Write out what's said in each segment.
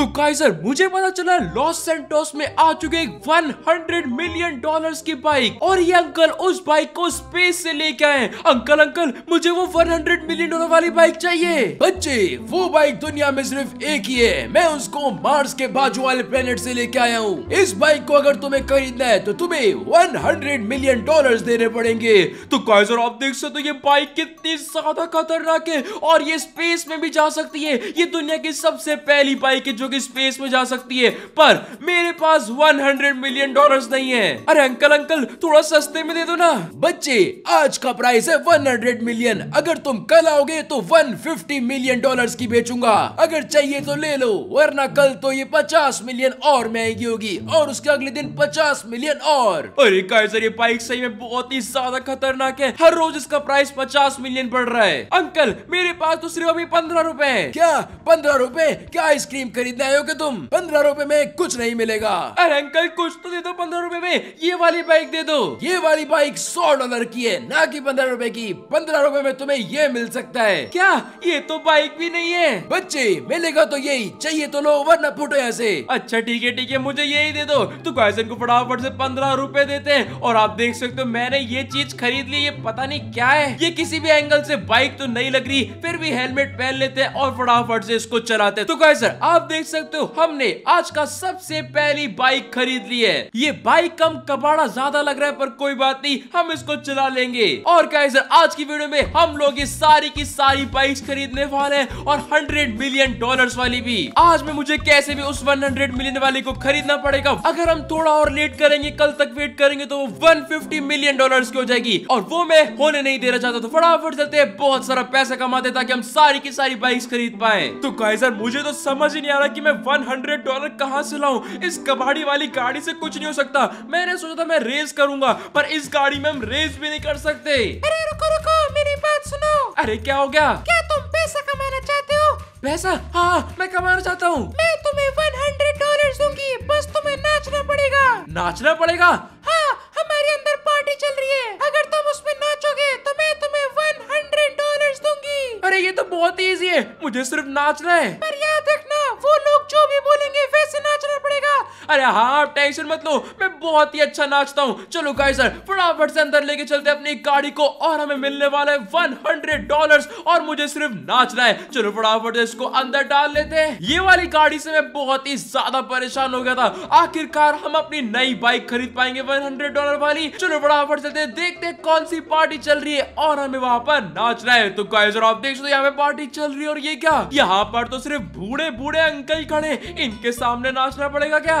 तो काइजर मुझे पता चला लॉस सेंटोस में आ चुके एक 100 मिलियन डॉलर्स की बाइक और ये अंकल उस बाइक को स्पेस से लेके आए अंकल अंकल मुझे वो 100 मिलियन डॉलर वाली बाइक चाहिए। बच्चे, वो बाइक दुनिया में सिर्फ़ एक ही है। मैं उसको मार्स के बाजू वाले प्लेनेट से लेके आया हूँ। इस बाइक को अगर तुम्हें खरीदना है तो तुम्हें 100 मिलियन डॉलर्स देने पड़ेंगे। तो काइजर आप देख सकते हो ये बाइक कितनी ज़्यादा खतरनाक है और ये स्पेस में भी जा सकती है। ये दुनिया की सबसे पहली बाइक है जो कि स्पेस में जा सकती है, पर मेरे पास 100 मिलियन डॉलर्स नहीं है। अरे अंकल अंकल थोड़ा सस्ते में दे दो ना। बच्चे, आज का प्राइस है 100 मिलियन अगर तुम कल आओगे तो 150 मिलियन डॉलर्स की बेचूँगा। अगर चाहिए तो ले लो, वरना कल तो ये 50 मिलियन और महँगी होगी, और उसके अगले दिन 50 मिलियन और। अरे काइजर ये बाइक सही में बहुत ही ज़्यादा खतरनाक है। हर रोज इसका प्राइस 50 मिलियन बढ़ रहा है। अंकल मेरे पास तो सिर्फ़ अभी पंद्रह रुपए क्या? पंद्रह रूपए? क्या आइसक्रीम खरीदने आए हो क्या तुम? पंद्रह रूपए में कुछ नहीं मिलेगा। अरे अंकल कुछ तो दे दो पंद्रह रुपए में। ये वाली बाइक दे दो। ये वाली बाइक सौ डॉलर की है ना कि पंद्रह रुपए की। पंद्रह रुपए में तुम्हें ये मिल सकता है। क्या? ये तो बाइक भी नहीं है। बच्चे मिलेगा तो यही चाहिए तो लो वरना फुटो यहाँ से। अच्छा ठीक है ठीक है मुझे यही दे दो। तो कैसन को फटाफट से पंद्रह रूपए देते हैं। और आप देख सकते हो मैंने ये चीज़ खरीद ली ये पता नहीं क्या है। ये किसी भी एंगल से बाइक तो नहीं लग रही फिर भी हेलमेट पहन लेते हैं और फटाफट से इसको चलाते हैं। तो कैसर आप देख सकते हो? हमने आज का सबसे पहली बाइक खरीद ली है। ये बाइक कम कबाड़ा ज़्यादा लग रहा है, पर कोई बात नहीं, हम इसको चला लेंगे। और कैसर आज की वीडियो में हम लोग ये सारी की सारी बाइक्स खरीदने वाले हैं और 100 मिलियन डॉलर्स वाली भी। आज में मुझे कैसे भी उस 100 मिलियन वाली को खरीदना पड़ेगा? अगर हम थोड़ा और लेट करेंगे, कल तक वेट करेंगे तो वो 150 मिलियन डॉलर की हो जाएगी। और वो मैं होने नहीं देना चाहता तो फटाफट चलते बहुत सारा पैसा कमाते ताकि हम सारी की सारी बाइक्स खरीद पाए। तो काइजर मुझे तो समझ ही नहीं आ रहा कि मैं 100 डॉलर कहाँ से लाऊं? इस कबाड़ी वाली गाड़ी से कुछ नहीं हो सकता। मैंने सोचा था मैं रेस करूँगा पर इस गाड़ी में हम रेस भी नहीं कर सकते। अरे रुको रुको मेरी बात सुनो। अरे क्या हो गया? क्या तुम पैसा कमाना चाहते हो? पैसा? हाँ मैं कमाना चाहता हूँ। मैं तुम्हें 100 डॉलर दूँगी बस तुम्हें नाचना पड़ेगा। नाचना पड़ेगा? हाँ हमारे अंदर पार्टी चल रही है। अगर तुम उसमें नाचोगे तो मैं तुम्हें 100 डॉलर दूँगी। अरे ये तो बहुत इजी है। मुझे सिर्फ़ नाचना है। पर याद अरे हाँ आप टेंशन मत लो, मैं बहुत ही अच्छा नाचता हूँ। चलो गाइस सर फटाफट से अंदर लेके चलते अपनी गाड़ी को, और हमें मिलने वाला है 100 डॉलर्स और मुझे सिर्फ़ नाचना है। चलो फटाफट से इसको अंदर डाल लेते हैं। ये वाली गाड़ी से मैं बहुत ही ज़्यादा परेशान हो गया था। आखिरकार हम अपनी नई बाइक खरीद पाएँगे 100 डॉलर वाली। चलो फटाफट चलते देखते हैं कौन सी पार्टी चल रही है, और हमें वहाँ पर नाचना है। तो गाइस सर आप देख सकते यहाँ पे पार्टी चल रही है, और ये क्या? यहाँ पर तो सिर्फ़ बूढ़े बूढ़े अंकल खड़े इनके सामने नाचना पड़ेगा क्या?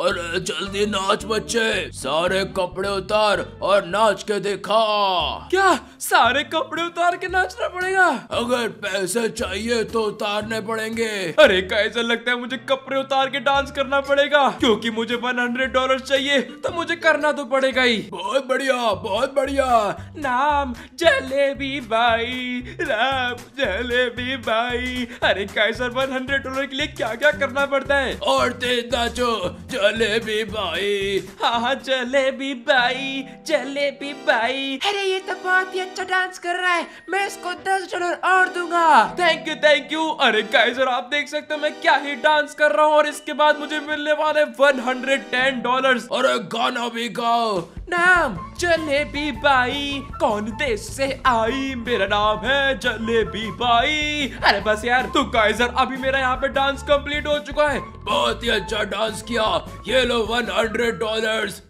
अरे जल्दी नाच बच्चे सारे कपड़े उतार और नाच के दिखा। क्या? सारे कपड़े उतार के नाचना पड़ेगा? अगर पैसे चाहिए तो उतारने पड़ेंगे। अरे कैसा लगता है मुझे कपड़े उतार के डांस करना पड़ेगा? क्योंकि मुझे 100 डॉलर चाहिए तो मुझे करना तो पड़ेगा ही। बहुत बढ़िया बहुत बढ़िया। नाम जलेबी बाई राम जलेबी बाई। अरे कैसर 100 डॉलर के लिए क्या क्या करना पड़ता है? और तेज नाचो जलेबी भाई। हाँ हाँ जलेबी बाई जलेबी बाई अरे ये तो बहुत ही अच्छा डांस कर रहा है। मैं इसको 10 डॉलर और दूँगा। थैंक यू थैंक यू अरे गाइस और आप देख सकते हो मैं क्या ही डांस कर रहा हूँ और इसके बाद मुझे मिलने वाले वन हंड्रेड टेन डॉलर और गाना भी गाओ। नाम जलेबी बाई। कौन देश से आई? मेरा नाम है जलेबी बाई। अरे बस यार, तू काइजर, अभी मेरा यहाँ पे डांस कंप्लीट हो चुका है। बहुत ही अच्छा डांस किया। ये लो 100 डॉलर्स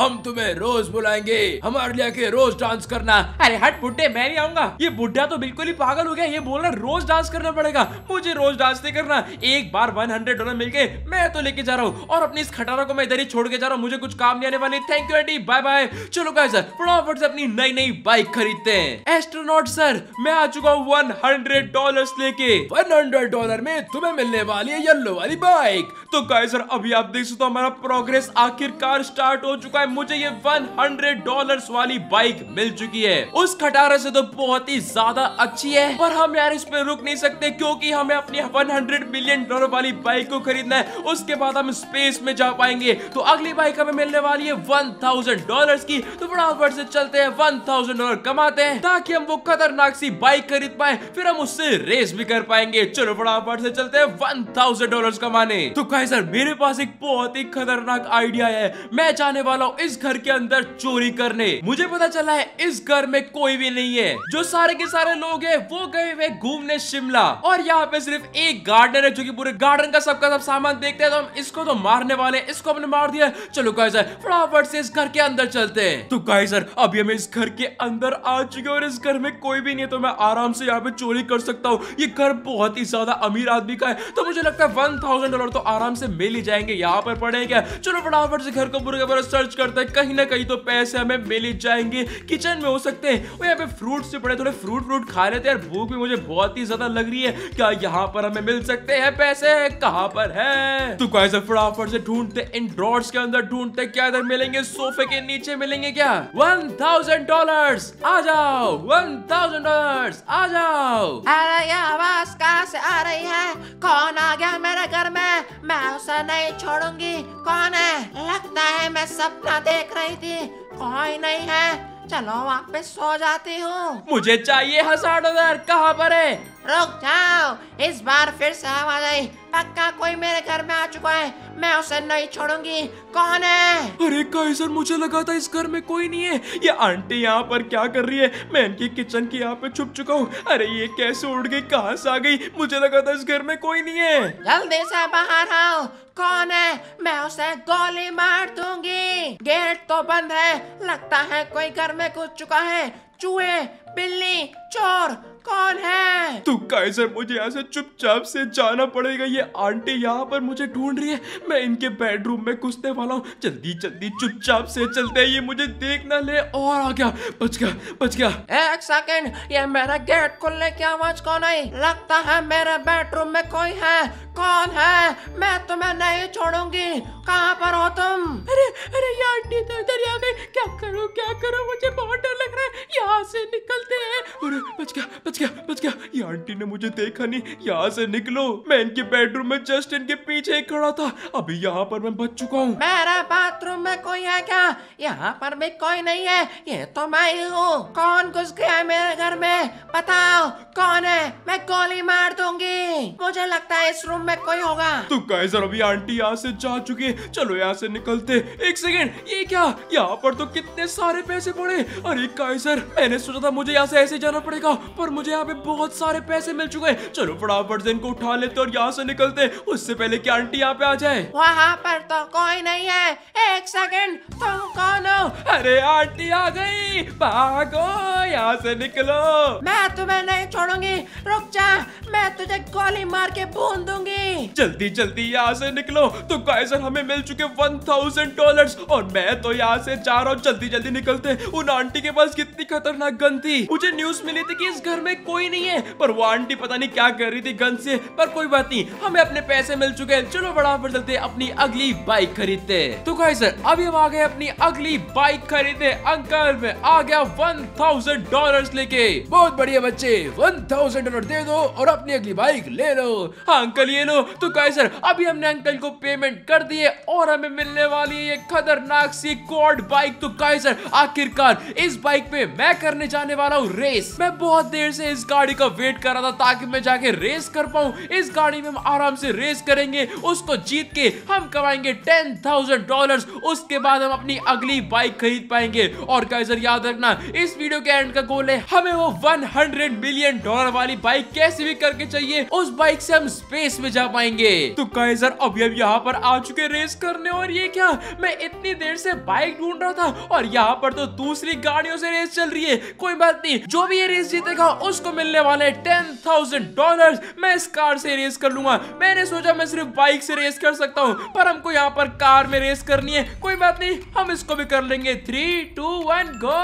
हम तुम्हें रोज बुलाएँगे। हमारे लिए के रोज डांस करना। अरे हट, बुड्ढे, मैं नहीं आऊँगा। ये बुढ़ा तो बिल्कुल ही पागल हो गया। ये बोल रहा रोज डांस करना पड़ेगा। मुझे रोज डांस नहीं करना। एक बार 100 डॉलर मिल गए। मैं तो लेके जा रहा हूँ। और अपनी इस खटारा को मैं इधर ही छोड़ के जा रहा हूँ। मुझे कुछ काम नहीं आने वाली। Thank you Andy bye bye चलो गाइस फटाफट से अपनी नई नई बाइक खरीदते हैं। एस्ट्रोनॉट सर मैं आ चुका हूँ वन हंड्रेड डॉलर लेके। 100 डॉलर में तुम्हें मिलने वाली है येलो वाली बाइक तो गाइस सर अभी आप देख सकते हो हमारा प्रोग्रेस आखिरकार स्टार्ट हो चुका है। मुझे ये 100 डॉलर्स वाली बाइक मिल चुकी है। उस खटारे से तो बहुत ही ज़्यादा अच्छी है। पर हम यार इस पे रुक नहीं सकते क्योंकि हमें अपनी 100 मिलियन डॉलर वाली बाइक को खरीदना है। उसके बाद हम स्पेस में जा पाएँगे। तो अगली बाइक हमें मिलने वाली है वन थाउज़ेंड डॉलर की तो फटाफट से चलते हैं वन थाउज़ेंड डॉलर कमाते हैं, ताकि हम वो खतरनाक सी बाइक खरीद पाए, फिर हम उससे रेस भी कर पाएँगे। चलो फटाफट से चलते हैं वन थाउज़ेंड डॉलर कमाने। तो कहे सर मेरे पास एक बहुत ही खतरनाक आइडिया है। मैं जाने वाला हूँ इस घर के अंदर चोरी करने। मुझे पता चला है, इस घर में कोई भी नहीं है। जो सारे के सारे लोग है, वो गए हुए घूमने शिमला। और यहाँ पे सिर्फ़ एक गार्डन है, जो की पूरे गार्डन का सबका सब सामान देखते हैं तो हम इसको तो मारने वाले इसको हमने मार दिया। चलो गाइस सर फटाफट से इस घर के अंदर चलते हैं। तो गाइस सर अभी हम इस घर के अंदर आ चुके और इस घर में कोई भी नहीं है तो मैं आराम से यहाँ पे चोरी कर सकता हूँ। ये घर बहुत ही ज़्यादा अमीर आदमी का है तो मुझे लगता है वन थाउज़ेंड डॉलर तो आराम से मिल ही जाएँगे, यहाँ पर पड़े क्या चलो फटाफट से घर को पूरे पूरा सर्च करते हैं, कहीं ना कहीं तो पैसे हमें मिल ही जाएँगे। किचन में हो सकते हैं, और यहाँ पे फ्रूट से पड़े, थोड़े फ्रूट फ्रूट खा लेते हैं भूख भी मुझे बहुत ही ज़्यादा लग रही है। क्या यहाँ पर हमें मिल सकते हैं पैसे? कहाँ पर है? तो कैसे फटाफट से ढूंढते इन ड्रॉर्स के अंदर ढूंढते क्या इधर मिलेंगे? सोफे के नीचे मिलेंगे क्या? वन थाउज़ेंड डॉलर आ जाओ। वन थाउज़ेंड डॉलर आ जाओ। अरे ये आवाज़ कहाँ से आ रही है? कौन आ गया मेरे घर में? मैं उसे नहीं छोड़ूँगी। कौन है? लगता है मैं सपना देख रही थी। कोई नहीं है। चलो वापस सो जाती हूँ। मुझे चाहिए हज़ार डॉलर। कहाँ पर है? रुक जाओ इस बार फिर से आवाज़ आई। पक्का कोई मेरे घर में आ चुका है मैं उसे नहीं छोड़ूँगी। कौन है? अरे काइजर मुझे लगा था इस घर में कोई नहीं है। ये आंटी यहाँ पर क्या कर रही है? मैं इनकी किचन की यहाँ पे छुप चुका हूँ। अरे ये कैसे उड़ गई कहाँ से आ गई? मुझे लगा था इस घर में कोई नहीं है। जल्दी से बाहर आओ। कौन है? मैं उसे गोली मार दूँगी। गेट तो बंद है लगता है कोई घर में घुस चुका है। चूहे बिल्ली चोर कौन है? तो कैसे मुझे यहाँ से चुपचाप से जाना पड़ेगा। ये आंटी यहाँ पर मुझे ढूंढ रही है। मैं इनके बेडरूम में घुसने वाला हूँ। जल्दी जल्दी चुपचाप से चलते हैं। ये मुझे देख ना ले और आ गया। बच गया बच गया। एक सेकंड ये मेरा गेट खुलने की आवाज़ कौन आई? लगता है मेरे बेडरूम में कोई है। कौन है? मैं तुम्हें नहीं छोड़ूँगी। कहाँ पर हो तुम? अरे अरे ये आंटी तो इधर आ गई। क्या करूँ क्या करूँ? मुझे बहुत डर लग रहा है। यहाँ से निकलते हैं। अरे बच गया बच गया बच गया। ये आंटी ने मुझे देखा नहीं। यहाँ से निकलो। मैं इनके बेडरूम में जस्ट इनके पीछे ही खड़ा था। अभी यहाँ पर मैं बच चुका हूँ। मेरा बाथरूम में कोई है क्या? यहाँ पर भी कोई नहीं है। ये तो मैं ही हूँ। कौन घुस गया मेरे घर में? बताओ कौन है? मैं गोली मार दूँगी। मुझे लगता है इस रूम में कोई होगा। तो कैसर अभी आंटी यहाँ से जा चुकी है। चलो यहाँ से निकलते। एक सेकेंड ये क्या? यहाँ पर तो कितने सारे पैसे पड़े। अरे कैसर मैंने सोचा था मुझे यहाँ से ऐसे जाना पड़ेगा पर मुझे यहाँ पे बहुत सारे पैसे मिल चुके हैं। चलो फटाफट से इनको उठा लेते और यहाँ से निकलते उससे पहले कि आंटी यहाँ पे आ जाए। वहाँ पर तो कोई नहीं है। एक सेकंड तुम कौन हो? अरे आंटी आ गई। भागो यहाँ से निकलो। मैं तुम्हें नहीं छोड़ूँगी। रुक जा मैं तुझे गोली मार के भून दूँगी। जल्दी जल्दी यहाँ से निकलो। तो कैसर हमें मिल चुके वन थाउज़ेंड डॉलर और मैं तो यहाँ से जा रहा हूँ। जल्दी जल्दी निकलते उन आंटी के पास कितनी खतरनाक गन थी। मुझे न्यूज़ मिली थी कि इस घर में कोई नहीं है। पर वो आंटी पता नहीं क्या कर रही थी गन से, पर कोई बात नहीं। हमें अपने पैसे मिल चुके हैं। चलो फटाफट चलते अपनी अगली बाइक खरीदते तो कैसर अभी हम आ गए अपनी अगली बाइक खरीदे अंकल मैं। आ गया वन थाउज़ेंड डॉलर लेके। बहुत बढ़िया बच्चे वन थाउज़ेंड डॉलर दे दो और अपनी अगली बाइक ले लो। हाँ अंकल, ये लो। तो कैसर अभी हमने अंकल को पेमेंट कर दिए और हमें मिलने वाली है ये खतरनाक सी क्वाड बाइक तो कैसर आखिरकार इस बाइक पे मैं करने जाने वाला हूँ रेस मैं बहुत देर से इस गाड़ी का वेट कर रहा था ताकि मैं जाके रेस कर पाऊँ। इस गाड़ी में हम आराम से रेस करेंगे, उसको जीत के हम कमाएँगे टेन थाउज़ेंड डॉलर उसके बाद हम अपनी अगली बाइक खरीद पाएँगे। और कैसर याद रखना, इस वीडियो के एंड का गोल है, हमें वो 100 मिलियन डॉलर वाली बाइक कैसे भी करके चाहिए, उस बाइक से हम स्पेस में जा पाएँगे। तो कैसर अभी हम यहाँ पर आ चुके रेस करने, और ये क्या, मैं इतनी देर से बाइक ढूंढ रहा था, और यहाँ पर तो दूसरी गाड़ियों से रेस चल रही है। कोई बात नहीं, जो भी ये रेस जीतेगा उसको मिलने वाले टेन थाउज़ेंड डॉलर मैं इस कार से रेस कर लूँगा। मैंने सोचा मैं सिर्फ़ बाइक से रेस कर सकता हूँ, पर हमको यहाँ पर कार में रेस करनी है। कोई बात नहीं, हम इसको भी कर लेंगे। थ्री टू वन गो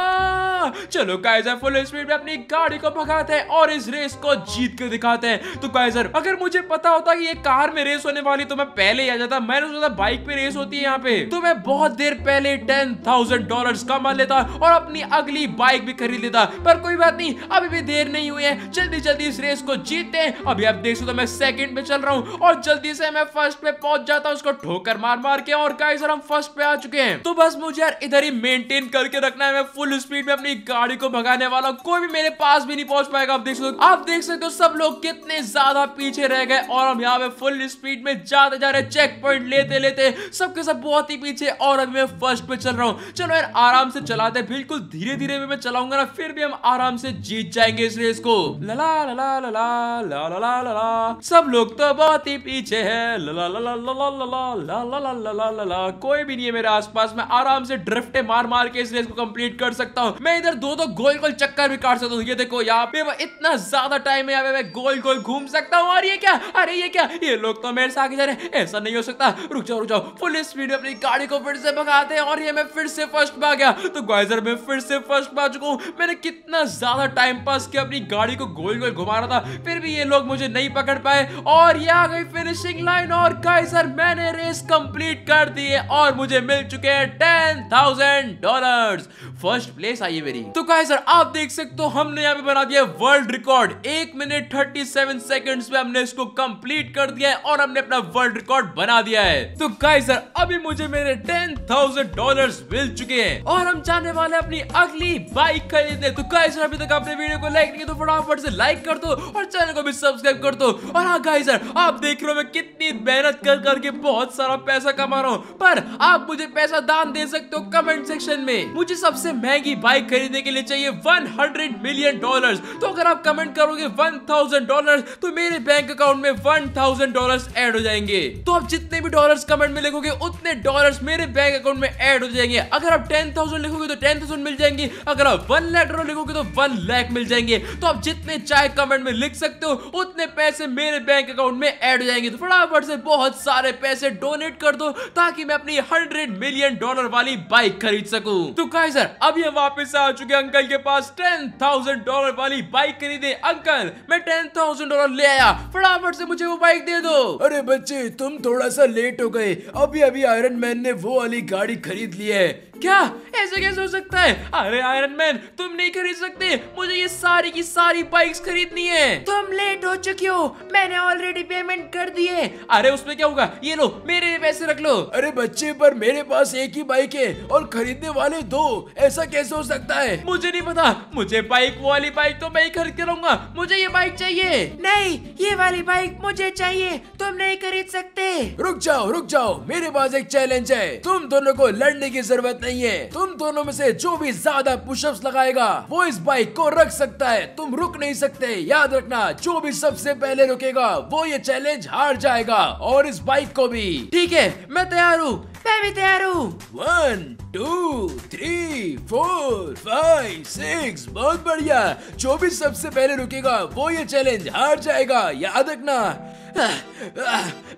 चलो काइजर फुल स्पीड में अपनी गाड़ी को भगाते हैं और इस रेस को जीत कर दिखाते हैं। तो काइजर अगर मुझे पता होता कि ये कार में रेस होने वाली तो मैं पहले ही आ जाता। मैंने सोचा बाइक पे रेस होती है यहाँ पे। तो मैं बहुत देर पहले टेन थाउज़ेंड डॉलर कमा लेता और अपनी अगली बाइक भी खरीद लेता। पर कोई बात नहीं, अभी भी देर नहीं हुई है। जल्दी जल्दी इस रेस को जीतते हैं अभी आप देख सकते मैं सेकंड पे चल रहा हूँ और जल्दी से मैं फ़र्स्ट पे पहुँच जाता हूँ। उसको ठोकर मार मार के और गाइस हम फ़र्स्ट पे आ चुके हैं। तो बस मुझे यार इधर ही मेंटेन करके रखना है। मैं फुल स्पीड में अपनी गाड़ी को भगाने वाला हूँ। कोई भी मेरे पास भी नहीं पहुँच पाएगा, आप देख सकते आप देख सकते हो सब लोग कितने ज़्यादा पीछे रह गए और हम यहाँ पे फुल स्पीड में जाते जा रहे चेक पॉइंट लेते लेते सबके सब बहुत ही पीछे और अभी मैं फ़र्स्ट पे चल रहा हूँ। चलो यार, आराम से चलाते बिल्कुल धीरे धीरे भी मैं चलाऊँगा ना, फिर भी हम आराम से जीत जाएँगे इस रेस को लला लला लला ला ला ला सब लोग तो बहुत ही पीछे है लला लला लला लला ला ला ला ला कोई भी नहीं है मेरे आसपास मैं आराम से ड्रिफ्टे मार मार के इस रेस को कंप्लीट कर सकता हूँ मैं इधर दो दो गोल गोल चक्कर भी काट सकता हूँ ये देखो यहाँ पे इतना ज़्यादा टाइम है मैं गोल गोल घूम सकता हूँ और ये क्या अरे ये क्या ये लोग तो मेरे से आगे जा रहे हैं ऐसा नहीं हो सकता रुक जाओ रुक जाओ फुल स्पीड में अपनी गाड़ी को फिर से भगाते हैं और ये मैं फिर से फ़र्स्ट आ गया तो गाइजर मैं फिर से फ़र्स्ट आ चुका हूँ मैंने कितना ज़्यादा टाइम पास किया गाड़ी को गोल गोल घुमा रहा था, फिर भी ये लोग मुझे नहीं पकड़ पाए। और ये आ गई फिनिशिंग लाइन और गाइजर मैंने रेस कंप्लीट कर दी है और मुझे मिल चुके हैं ten thousand dollar first place आई है मेरी। तो गाइजर आप देख सकते हो, हमने यहाँ पे बना दिया वर्ल्ड रिकॉर्ड एक मिनट थर्टी सेवन सेकेंड में हमने इसको कंप्लीट कर दिया है और हमने अपना वर्ल्ड रिकॉर्ड बना दिया है। तो गाइजर अभी मुझे मेरे टेन थाउज़ेंड डॉलर मिल चुके हैं और हम जाने वाले अपनी अगली बाइक खरीदने। तो गाइजर अभी तक आपने वीडियो को लाइक नहीं तो फटाफट से लाइक कर दो और चैनल को भी सब्सक्राइब कर दो। और हाँ गाइजर आप देख रहे हो मैं कितनी मेहनत कर करके बहुत सारा पैसा कमा रहा हूँ। पर आप मुझे पैसा दान दे सकते हो कमेंट सेक्शन में। मुझे सबसे महँगी बाइक खरीदने के लिए चाहिए 100 मिलियन डॉलर्स तो अगर आप कमेंट करोगे 1000 डॉलर्स तो मेरे बैंक अकाउंट में 1000 डॉलर्स ऐड हो जाएँगे। तो आप जितने भी डॉलर कमेंट में लिखोगे, उतने डॉलर्स मेरे बैंक अकाउंट में ऐड हो जाएँगे। अगर आप 10000 लिखोगे तो 10000 मिल जाएँगे। अगर आप वन लाख डॉलर लिखोगे तो वन लाख मिल जाएँगे। तो आप जितने चाहे कमेंट में लिख सकते हो, उतने पैसे मेरे बैंक अकाउंट में ऐड हो जाएँगे। तो फटाफट से बहुत सारे पैसे डोनेट कर दो, ताकि मैं अपनी 100 मिलियन डॉलर वाली बाइक खरीद सकूँ। तो काइजर अभी हम वापस आ चुके अंकल के पास। टेन थाउज़ेंड डॉलर वाली बाइक खरीदे। अंकल, मैं टेन थाउज़ेंड डॉलर ले आया। फटाफट से मुझे वो बाइक दे दो। अरे बच्चे, तुम थोड़ा सा लेट हो गए। अभी अभी आयरन मैन ने वो वाली गाड़ी खरीद ली है। क्या? ऐसे कैसे हो सकता है? अरे आयरन मैन तुम नहीं खरीद सकते। मुझे ये सारी की सारी बाइक्स खरीदनी है। तुम लेट हो चुके हो। मैंने ऑलरेडी पेमेंट कर दिए अरे उसमें क्या होगा? ये लो मेरे पैसे रख लो। अरे बच्चे पर मेरे पास एक ही बाइक है और खरीदने वाले दो। ऐसा कैसे हो सकता है? मुझे नहीं पता। मुझे बाइक वाली बाइक तो मैं ही खरीद के रहूँगा। मुझे ये बाइक चाहिए। नहीं ये वाली बाइक मुझे चाहिए। तुम नहीं खरीद सकते। रुक जाओ रुक जाओ। मेरे पास एक चैलेंज है। तुम दोनों को लड़ने की ज़रूरत नहीं है। तुम दोनों में से जो भी ज़्यादा पुशअप्स लगाएगा, वो इस बाइक को रख सकता है। तुम रुक नहीं सकते। याद रखना, जो भी सबसे पहले रुकेगा, वो ये चैलेंज हार जाएगा। और इस बाइक को भी। ठीक है, मैं तैयार हूँ। मैं भी तैयार हूँ। One two three four five six बहुत बढ़िया। जो भी सबसे पहले रुकेगा वो ये चैलेंज हार जाएगा याद रखना।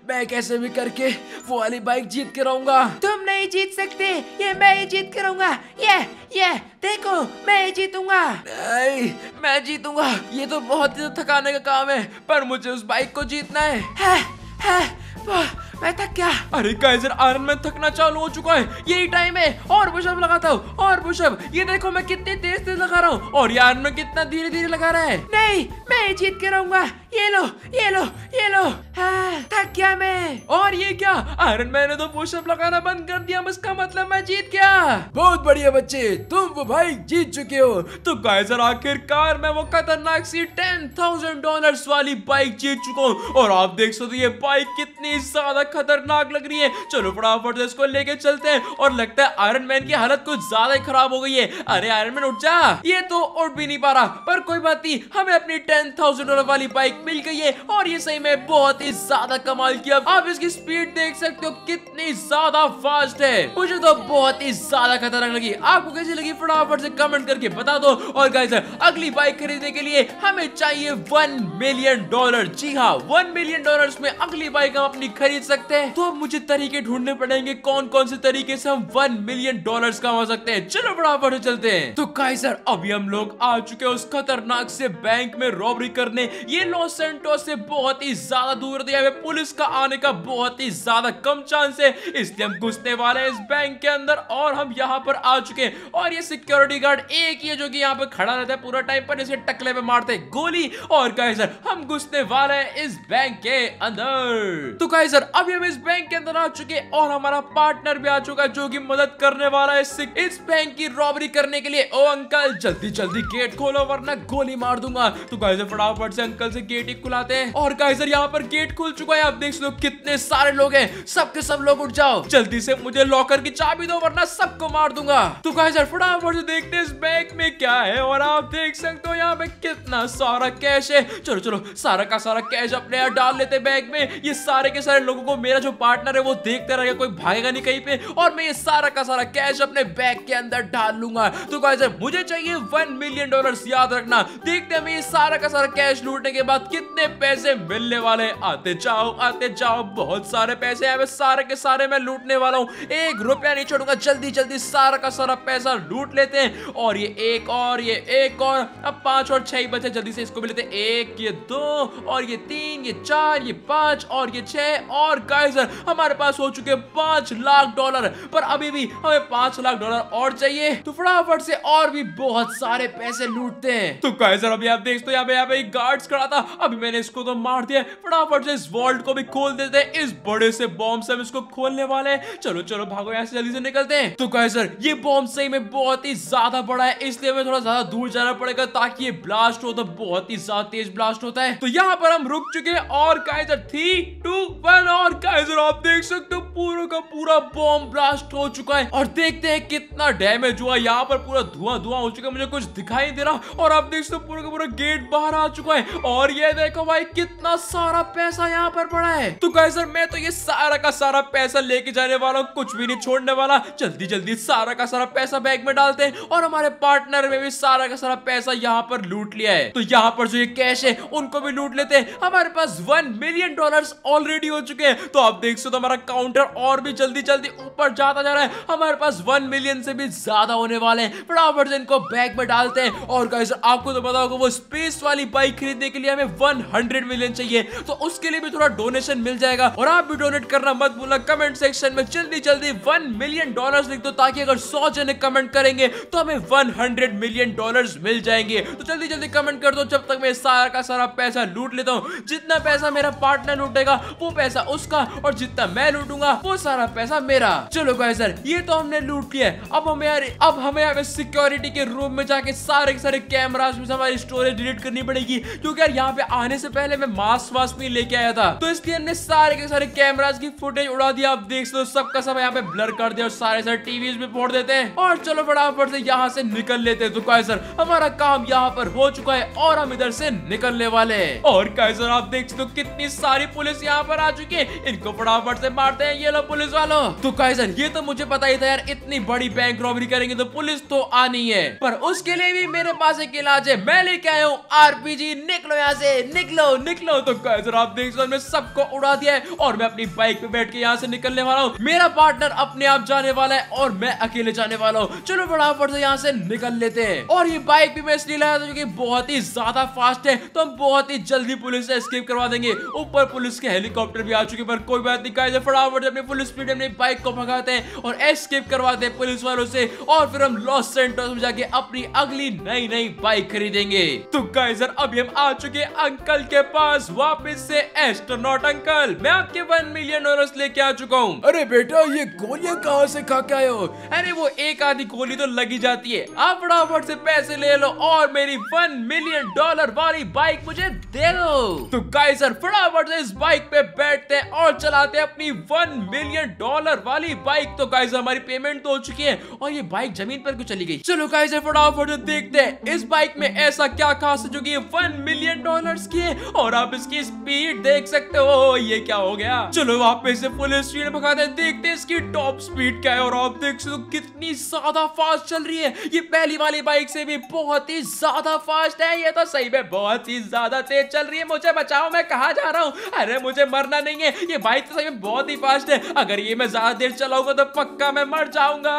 मैं कैसे भी करके वो वाली बाइक जीत के रहूँगा। तुम नहीं जीत सकते ये मैं ही जीत कर रहूँगा। ये ये देखो मैं ही जीतूँगा। नहीं मैं जीतूँगा। ये तो बहुत ही थकाने का काम है पर मुझे उस बाइक को जीतना है। है, है, वाह, मैं थक गया। अरे काइजर आयरन मैन थकना चालू हो चुका है। यही टाइम है। और पुशअप लगाता हूँ। और पुशअप ये देखो मैं कितनी तेज तेज लगा रहा हूँ। और ये आयरन मैन कितना धीरे धीरे लगा रहा है। नहीं मैं जीत के रहूँगा। ये लो ये लो ये लो हाँ, थक गया मैं। और ये क्या? आयरन मैन ने तो पुशअप लगाना बंद कर दिया इसका मतलब मैं जीत गया। बहुत बढ़िया बच्चे तुम वो भाई जीत चुके हो। तो गाइजर आखिरकार मैं वो खतरनाक सी टेन थाउज़ेंड डॉलर वाली बाइक जीत चुका हूँ। और आप देख सकते हो ये बाइक कितनी ज़्यादा खतरनाक लग रही है। चलो फटाफट इसको लेके चलते हैं और लगता है आयरन मैन की हालत कुछ ज़्यादा खराब हो गई है। अरे आयरन मैन उठ जा। ये तो उठ भी नहीं पा रहा। पर कोई बात नहीं हमें अपनी टेन थाउज़ेंड डॉलर वाली बाइक मिल गई है। और ये सही, में बहुत ही ज़्यादा कमाल किया आप इसकी स्पीड देख सकते हो कितनी ज़्यादा फास्ट है। मुझे तो बहुत ही ज़्यादा खतरनाक लगी। आपको कैसी लगी? फटाफट से कमेंट करके बता दो। और गाइस अगली बाइक खरीदने के लिए हमें चाहिए वन मिलियन डॉलर जी हाँ वन मिलियन डॉलर में अगली बाइक हम अपनी खरीद सकते हैं। तो अब मुझे तरीके ढूँढने पड़ेंगे। कौन कौन से तरीके से हम वन मिलियन डॉलर कमा सकते हैं। चलो फटाफट से चलते हैं। तो काइसर अभी हम लोग आ चुके हैं उस खतरनाक से बैंक में रॉबरी करने। ये लॉस से बहुत ही ज़्यादा दूर दिया पुल पुलिस का आने का बहुत ही ज़्यादा कम चांस है। इसलिए हम घुसने वाले हैं इस बैंक के अंदर और हम यहाँ पर आ चुके हैं। और ये सिक्योरिटी गार्ड एक ही है जो कि यहाँ पे खड़ा रहता है पूरा टाइम पर। इसे टकले में मारते हैं। गोली! और सर हम घुसने वाले हैं इस बैंक के अंदर। तो सर अभी हम इस बैंक के अंदर आ चुके और हमारा पार्टनर भी आ चुका है जो की मदद करने वाला है इस, बैंक की रॉबरी करने के लिए। ओ अंकल जल्दी जल्दी गेट खोलो वरना गोली मार दूँगा। तो सर फटाफट से अंकल से गेट ही खुलाते हैं। और सर यहाँ पर गेट खुल चुका है। आप देख सकते हो कितने सारे लोग हैं। सबके सब लोग उठ जाओ। जल्दी से मुझे लॉकर की चाबी दो, वरना सबको मार दूँगा। तो सर फटाफट से देखते हैं इस बैंक में क्या है। और आप देख सकते हो यहाँ पे कितना सारा कैश है। चलो चलो, सारा का सारा कैश अपने यहाँ डाल लेते बैग में। ये सारे के सारे लोगों को मेरा जो पार्टनर है, वो देखते रहेगा। कोई भागेगा नहीं कहीं पे। और मैं ये सारा का सारा कैश अपने बैग के अंदर डाल लूँगा। तो सर मुझे चाहिए वन मिलियन डॉलर याद रखना। देखते हैं मैं ये सारा का सारा कैश लूटने के बाद कितने पैसे मिलने वाले? आते जाओ आते जाओ, बहुत सारे पैसे हैं। सारे के सारे मैं लूटने वाला हूँ। एक रुपया नहीं छोड़ूँगा। जल्दी जल्दी सारा का सारा पैसा लूट लेते हैं। और ये एक और, ये एक और। अब पाँच और छह बचे, जल्दी से इसको भी लेते एक, ये दो, और ये तीन, ये चार, ये पाँच, और ये छह, और गाइजर हमारे पास हो चुके पाँच लाख डॉलर। पर अभी भी हमें पाँच लाख डॉलर और चाहिए। तो फटाफट से और भी बहुत सारे पैसे लूटते हैं। तो गाइजर अभी आप देख यहाँ पे यहाँ पे गार्ड्स खड़ा था। अभी मैंने इसको तो मार दिया फटाफट से इस वॉल्ट को भी खोल देते हैं। इस बड़े से बॉम्ब से हम इसको खोलने वाले हैं। चलो चलो, भागो, यहाँ से जल्दी से निकलते हैं। तो कहे सर ये बॉम्ब सही में बहुत ही ज़्यादा बड़ा है, इसलिए हमें थोड़ा ज़्यादा दूर जाना पड़ेगा ताकि ये ब्लास्ट हो तो बहुत ही ज़्यादा तेज ब्लास्ट होता है। तो यहाँ पर हम रुक चुके हैं और काइजर थ्री टू वन और काइजर आप देख सकते हो पूरा का पूरा बॉम्ब ब्लास्ट हो चुका है। और देखते हैं कितना डैमेज हुआ यहाँ पर पूरा धुआँ धुआँ हो चुका है। मुझे कुछ दिखाई दे रहा और आप देख सकते हो पूरा का पूरा गेट बाहर आ चुका है। और ये देखो भाई, कितना सारा पैसा यहाँ पर पड़ा है। तो काइजर मैं तो ये सारा का सारा पैसा लेके जाने वाला हूँ, कुछ भी नहीं छोड़ने वाला। जल्दी जल्दी सारा का सारा पैसा बैग में डालते हैं और हमारे पार्टनर में भी सारा का सारा पैसा यहाँ पर लूट लिया है। तो यहाँ पर जो ये कैश है, उनको भी लूट लेते हैं। हमारे पास वन मिलियन डॉलर ऑलरेडी हो चुके हैं। तो आप देख सकते हमारा काउंटर और भी जल्दी जल्दी ऊपर जाता जा रहा है। हमारे पास वन मिलियन से भी ज़्यादा होने वाले हैं। फटाफट से इनको बैग में डालते हैं। और आपको तो होगा, वो स्पेस वाली बाइक खरीदने के लिए हमें वन हंड्रेड मिलियन चाहिए। तो उसके लिए भी थोड़ा डोनेशन मिल जाएगा। और आप भी डोनेट करना मत भूलना। कमेंट सेक्शन में जल्दी जल्दी वन मिलियन डॉलर लिख दो ताकि अगर सौ जने कमेंट करेंगे तो हमें वन मिलियन डॉलर मिल जाएँगे। तो जल्दी जल्दी कमेंट कर दो। जब तक मैं सारा का सारा पैसा लूट लेता हूँ, जितना पैसा मेरा पार्टनर लूटेगा, वो पैसा उसका। और जितना मैं लूटूँगा, वो सारा पैसा मेरा। चलो सर ये तो हमने लूट लिया अब हमें यार, अब हमें यहाँ सिक्योरिटी के रूम में जाके सारे सारे कैमराज में हमारी स्टोरेज डिलीट करनी पड़ेगी। क्योंकि यार, यहाँ पे आने से पहले मैं मास्क वास्क नहीं लेके आया था। तो इसलिए हमने सारे के सारे कैमराज की फुटेज उड़ा दिया आप देख सकते हो, सबका सब यहाँ पे ब्लर कर दिया और सारे सारे टीवी में फोड़ देते हैं। और चलो फटाफट से यहाँ से निकल लेते हैं। तो कैसर हमारा काम यहाँ पर हो चुका है और हम इधर से निकलने वाले और कैसर आप देख सकते हो कितनी सारी पुलिस यहाँ पर आ चुकी है। इनको फटाफट से मारते हैं ये लो पुलिस वालों। तो कैसर ये तो मुझे पता ही था यार, इतनी बड़ी बैंक रॉबरी करेंगे तो पुलिस तो आनी है। पर उसके लिए भी मेरे पास एक इलाज है। मैं लेके आया हूँ आरपीजी निकलो यहाँ से। निकलो निकलो तो कैसर आप देख सकते मैं सबको उड़ा दिया है और मैं अपनी बाइक पे बैठ के यहाँ से निकलने वाला हूँ। मेरा पार्टनर अपने आप जाने वाला है और मैं अकेले जाने वाला हूँ। चलो फटाफट से यहाँ से निकल लेते हैं। और ये बाइक भी मैं इसलिए लाया था क्योंकि बहुत ही ज़्यादा फास्ट है तो हम बहुत ही जल्दी पुलिस से स्केप करवा देंगे। ऊपर पुलिस के हेलीकॉप्टर भी आ चुके पर कोई बात नहीं कहा फटाफट अपनी फुल स्पीड अपनी बाइक को भगाते हैं और एस्केप करवाते हैं पुलिस वालों से। और फिर हम लॉस सेंटर्स में जाके अपनी अगली नई नई बाइक खरीदेंगे। तो गाइजर अभी हम आ चुके अंकल के पास वापस से एस्ट्रोनॉट अंकल। मैं आपके वन मिलियन डॉलर लेके आ चुका हूँ। अरे बेटा ये गोलियाँ कहाँ से खा के आए हो? अरे वो एक आधी गोली तो लगी जाती है। आप फटाफट से पैसे ले लो और मेरी वन मिलियन डॉलर वाली बाइक मुझे दे दो। तो गाइजर फटाफट से इस बाइक पे बैठते हैं और चलाते हैं अपनी वन मिलियन डॉलर वाली बाइक तो गाइजर हमारी पेमेंट तो हो चुकी है और ये बाइक ज़मीन पर क्यों चली गई? चलो गाइजर फटाफट देखते हैं इस बाइक में ऐसा क्या खास है जो कि वन मिलियन डॉलर्स की है और आप इसकी स्पीड देख सकते हो। ये क्या हो गया? चलो वापस से फुल स्पीड भगाते हैं। देखते हैं इसकी टॉप स्पीड क्या है और आप देख सकते हो कितनी ज़्यादा फास्ट चल रही है। ये पहली वाली बाइक से भी बहुत ही ज़्यादा फास्ट है। ये तो सही में बहुत ही ज़्यादा तेज चल रही है। मुझे बचाओ, मैं कहा जा रहा हूँ? अरे मुझे मरना नहीं है। ये बाइक तो सही में बहुत ही फास्ट है। अगर ये मैं ज़्यादा देर चलाऊँगा तो पक्का मैं मर जाऊँगा।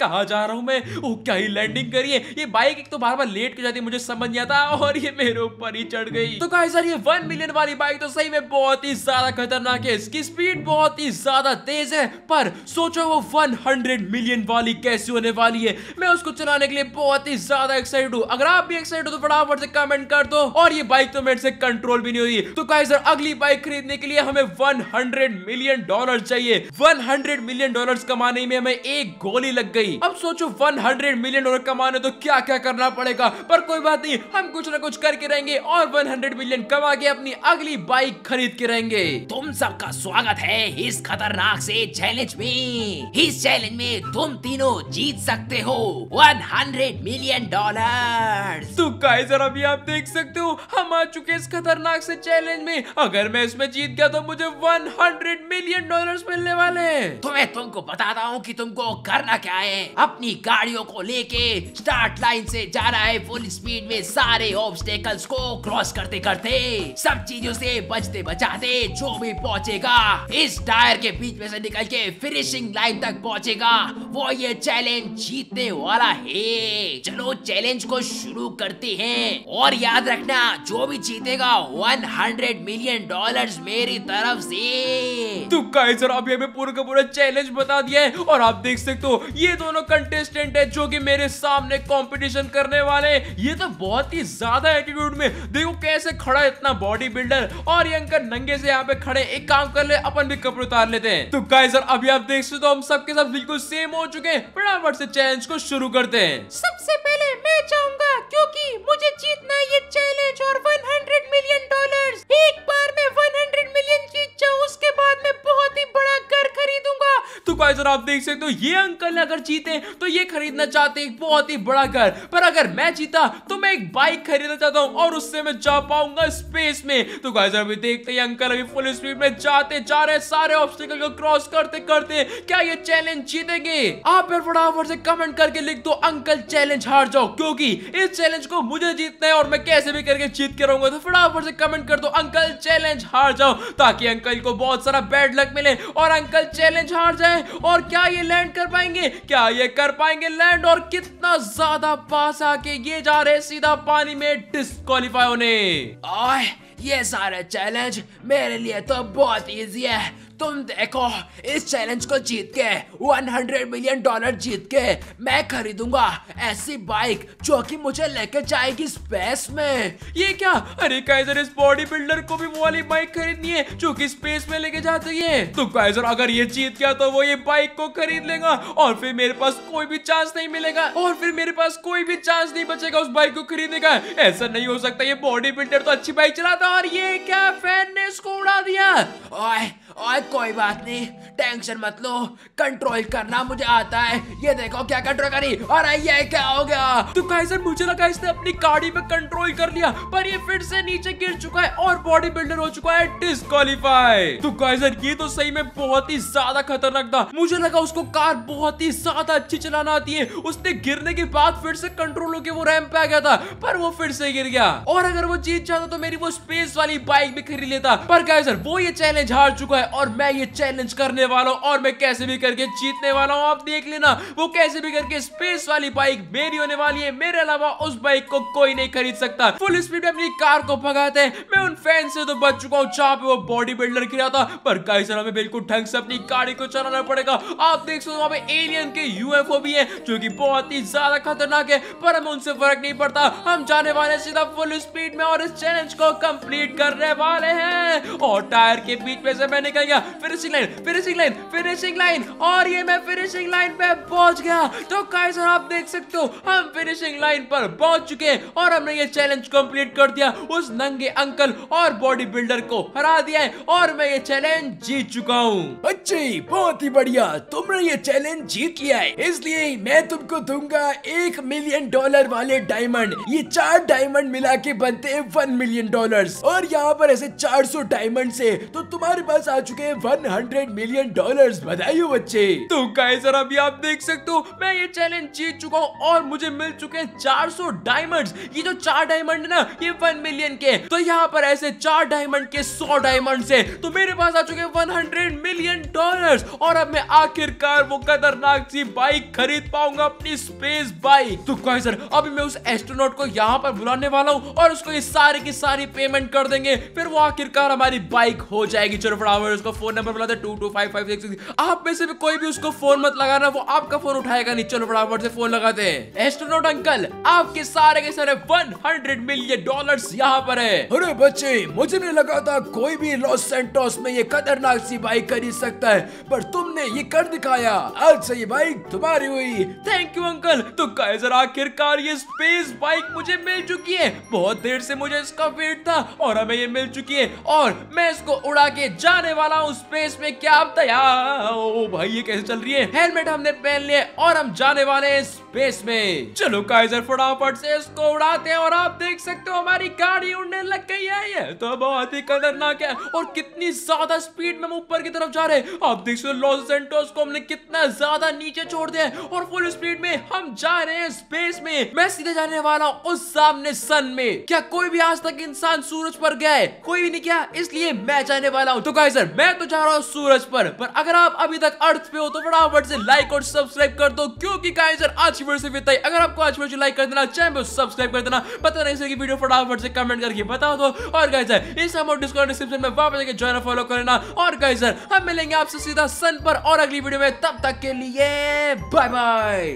कहा जा रहा हूँ मैं? ओ क्या ही लैंडिंग करिए ये बाइक एक तो बार बार लेट कर जाती है, मुझे समझ नहीं आता। और ये मेरे ऊपर ही चढ़ गई। तो कहा, सर, ये वन मिलियन वाली बाइक तो सही में बहुत ही ज़्यादा खतरनाक है। इसकी स्पीड बहुत ही ज़्यादा तेज है, पर सोचो वो वन हंड्रेड मिलियन वाली कैसी होने वाली है। मैं उसको चलाने के लिए बहुत ही ज़्यादा एक्साइटेड हूँ। अगर आप भी एक्साइटेड हो तो फटाफट से कमेंट कर दो, और ये बाइक तो मेरे से कंट्रोल भी नहीं हो रही तो कहा, सर, अगली बाइक खरीदने के लिए हमें वन मिलियन डॉलर चाहिए। वन मिलियन डॉलर कमाने में हमें एक गोली लग गई। अब सोचो वन मिलियन डॉलर कमाने तो क्या क्या करना पड़ेगा? पर कोई बात नहीं, हम कुछ ना कुछ करके रहेंगे, और वन हंड्रेड मिलियन कमा के अपनी अगली बाइक खरीद के रहेंगे। तुम सबका स्वागत है इस खतरनाक से चैलेंज में। इस चैलेंज में तुम तीनों जीत सकते हो। 100 मिलियन डॉलर तो काइजर अभी आप देख सकते हो, हम आ चुके इस खतरनाक से चैलेंज में। अगर मैं इसमें जीत गया तो मुझे 100 मिलियन डॉलर्स मिलने वाले हैं। मैं तुमको बताता हूँ कि तुमको करना क्या है। अपनी गाड़ियों को लेके स्टार्ट लाइन से जाना है फुल स्पीड में सारे ऑब्स्टेकल्स को क्रॉस करते करते सब चीज़ों से बचते बचाते जो भी पहुंचेगा, इस टायर के बीच में से निकल के फिनिशिंग लाइन तक पहुंचेगा। वो ये चैलेंज जीतने वाला है। चलो चैलेंज को शुरू करते हैं। और याद रखना, जो भी जीतेगा 100 मिलियन डॉलर्स मेरी तरफ़ से। तो काइजर अभी हमें पूरा का पूरा चैलेंज बता दिया है, और आप देख सकते हो, ये दोनों कंटेस्टेंट है जो कि मेरे सामने कंपटीशन करने वाले ये तो बहुत ही ज़्यादा एटीट्यूड में, देखो कैसे खड़ा इतना बॉडी बिल्डर और ये अंकल नंगे से यहाँ पे खड़े, एक काम कर ले, अपन भी कपड़े उतार लेते हैं। तो काइजर अभी आप देख सकते हो, हम सबके साथ बिल्कुल सेम हो चुके हैं, फटाफट से चैलेंज को शुरू करते हैं। सबसे पहले मैं चाहूँगा, क्योंकि मुझे जीतना ये चैलेंज और 100 मिलियन डॉलर्स एक बार मैं तो काइजर आप देख सकते हो, ये अंकल अगर जीते तो ये खरीदना चाहते हैं बहुत ही बड़ा घर। पर अगर मैं जीता तो मैं एक बाइक खरीदना चाहता हूँ और उससे मैं जा पाऊँगा स्पेस में। तो काइजर अभी देखते हैं अंकल अभी फुल स्पीड में जाते, जा रहे सारे ऑब्स्टिकल को क्रॉस करते करते। क्या ये चैलेंज जीतेंगे? आप फिर फटाफट से कमेंट करके लिख दो, अंकल चैलेंज हार जाओ। क्योंकि इस चैलेंज को मुझे जीतना है और मैं कैसे भी करके जीत के रहूँगा। तो फटाफट से कमेंट कर दो, अंकल चैलेंज हार जाओ, ताकि अंकल को बहुत सारा बैड लक मिले और अंकल चैलेंज हार जाए। और क्या ये लैंड कर पाएँगे? क्या ये कर पाएँगे लैंड और कितना ज़्यादा पास आके ये जा रहे सीधा पानी में डिस्कालीफाई होने। ओए ये सारे चैलेंज मेरे लिए तो बहुत इजी है तुम देखो, इस चैलेंज को जीत के 100 मिलियन डॉलर जीत के मैं खरीदूँगा ऐसी बाइक जो कि मुझे लेके जाएगी स्पेस में। ये क्या? अरे काइजर इस बॉडी बिल्डर को भी वो वाली बाइक खरीदनी है जो कि स्पेस में लेके जाती है। तो काइजर अगर ये जीत गया तो वो ये बाइक को खरीद लेगा और फिर मेरे पास कोई भी चांस नहीं मिलेगा और फिर मेरे पास कोई भी चांस नहीं बचेगा उस बाइक को खरीदने का। ऐसा नहीं हो सकता, ये बॉडी बिल्डर तो अच्छी बाइक चलाता। और ये क्या फ़ैन ने इसको उड़ा दिया? ओए ओए, कोई बात नहीं। टेंशन मत लो। कंट्रोल करना मुझे आता है। ये देखो क्या कंट्रोल करी। अरे ये क्या हो गया? तो काइजर मुझे लगा इसने अपनी गाड़ी पे कंट्रोल कर लिया, पर ये फिर से नीचे गिर चुका है और बॉडी बिल्डर हो चुका है डिस्कालीफाई तो काइजर ये तो सही में बहुत ही ज़्यादा खतरनाक था। मुझे लगा उसको कार बहुत ही ज़्यादा अच्छी चलाना आती है। उसने गिरने के बाद फिर से कंट्रोल होकर वो रैम पे आ गया था, पर वो फिर से गिर गया। और अगर वो जीत जाता तो मेरी वो स्पेस वाली बाइक भी खरीद लेता। पर काइजर वो ये चैलेंज हार चुका है और मैं ये चैलेंज करने वाला हूँ और मैं कैसे भी करके जीतने वाला हूँ, आप देख लेना। वो कैसे भी करके स्पेस वाली बाइक मेरी होने वाली है। मेरे अलावा उस बाइक को कोई नहीं खरीद सकता। फुल स्पीड में अपनी कार को भगाते हैं। मैं उन फ़ैन से तो बच चुका हूँ जहाँ पे वो बॉडी बिल्डर गिरा था। पर काइसर हमें बिल्कुल ढंग से अपनी गाड़ी को चलाना पड़ेगा। आप देख सकते हो वहाँ पे एलियन के यूएफओ भी है, जो की बहुत ही ज़्यादा खतरनाक है। पर हमें उनसे फ़र्क नहीं पड़ता। हम जाने वाले सीधा फुल स्पीड में और इस चैलेंज को कंप्लीट करने वाले हैं। और टायर के बीच में से मैं निकल गया। Finishing line finishing line finishing line और ये मैं फिनिशिंग लाइन पे पहुँच गया। तो काइसर आप देख सकते हो, हम फिनिशिंग लाइन पर पहुँच चुके हैं। और हमने ये चैलेंज कंप्लीट कर दिया। उस नंगे अंकल और बॉडी बिल्डर को हरा दिया है। और मैं ये चैलेंज जीत चुका हूँ। अच्छी बहुत ही बढ़िया। तुमने ये चैलेंज जीत लिया है। इसलिए मैं तुमको दूँगा एक मिलियन डॉलर वाले डायमंड ये चार डायमंड मिला के बनते हैं वन मिलियन डॉलर और यहाँ पर ऐसे 400 डायमंड से तो तुम्हारे पास आ चुके हैं 100 मिलियन डॉलर्स बधाई हो बच्चे। तो गाइजर अभी आप देख सकते हो, मैं ये चैलेंज जीत चुका हूँ और मुझे मिल चुके हैं 400 डायमंड्स ये जो चार डायमंड ना, ये वन मिलियन के तो यहाँ पर ऐसे चार डायमंड के सौ डायमंड से तो मेरे पास आ चुके वन हंड्रेड मिलियन डॉलर और अब मैं आखिरकार वो खतरनाक सी बाइक खरीद पाऊँगा अपनी स्पेस बाइक तो गाइजर अभी मैं उस एस्ट्रोनॉट को यहाँ पर बुलाने वाला हूँ और उसको ये सारी की सारी पेमेंट कर देंगे फिर वो आखिरकार हमारी बाइक हो जाएगी। चलो फटाफट उसको फ़ोन नंबर बुलाते two two five five six आप में से भी कोई भी उसको फ़ोन मत लगाना वो आपका फ़ोन उठाएगा नहीं। चलो फटाफट से फ़ोन लगाते हैं। एस्ट्रोनॉट अंकल आपके सारे के सारे 100 मिलियन डॉलर्स यहाँ पर है। अरे बच्चे मुझे नहीं लगा था कोई भी लॉस सेंटोस में ये खतरनाक सी बाइक खरीद सकता है पर तुमने ये कर दिखाया। आज से ये बाइक तुम्हारी हुई। थैंक यू अंकल तो काइजर आखिरकार ये स्पेस बाइक मुझे मिल चुकी है। बहुत देर से मुझे इसका वेट था। और हमें ये मिल चुकी है और मैं इसको उड़ा के जाने वाला हूँ। स्पेस में क्या आप तैयार भाई, ये कैसे चल रही है? हेलमेट हमने पहन लिया और हम जाने वाले हैं स्पेस में। चलो काइजर फटाफट से इसको उड़ाते हैं और आप देख सकते हो हमारी गाड़ी उड़ने लग गई है। ये तो बहुत ही खतरनाक है। और कितनी ज़्यादा स्पीड में हम ऊपर की तरफ़ जा रहे हैं। आप देख सकते हो लॉस एंटोस को हमने कितना ज़्यादा नीचे छोड़ दिया और फुल स्पीड में हम जा रहे हैं स्पेस में। मैं सीधे जाने वाला हूँ उस सामने सन में। क्या कोई भी आज तक इंसान सूरज पर गया है? कोई भी नहीं किया? इसलिए मैं जाने वाला हूँ। तो गाइजर मैं तो जा रहा हूँ सूरज पर। पर अगर आप अभी तक अर्थ पे हो तो फटाफट से लाइक और सब्सक्राइब कर दो, क्योंकि गाइजर आज की वीडियो से ही। अगर आपको आज वीडियो लाइक कर देना चैनल को सब्सक्राइब कर देना। पता नहीं सके वीडियो फटाफट से कमेंट करके बता दो। और गाइजर इस हम डिस्काउंट डिस्क्रिप्शन में वापस जाकर ज्वाइन फॉलो कर लेना और गाइजर हम मिलेंगे आपसे सीधा सन पर और अगली वीडियो में। तब तक के लिए बाय बाय